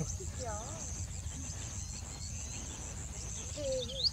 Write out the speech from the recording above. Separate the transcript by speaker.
Speaker 1: 有.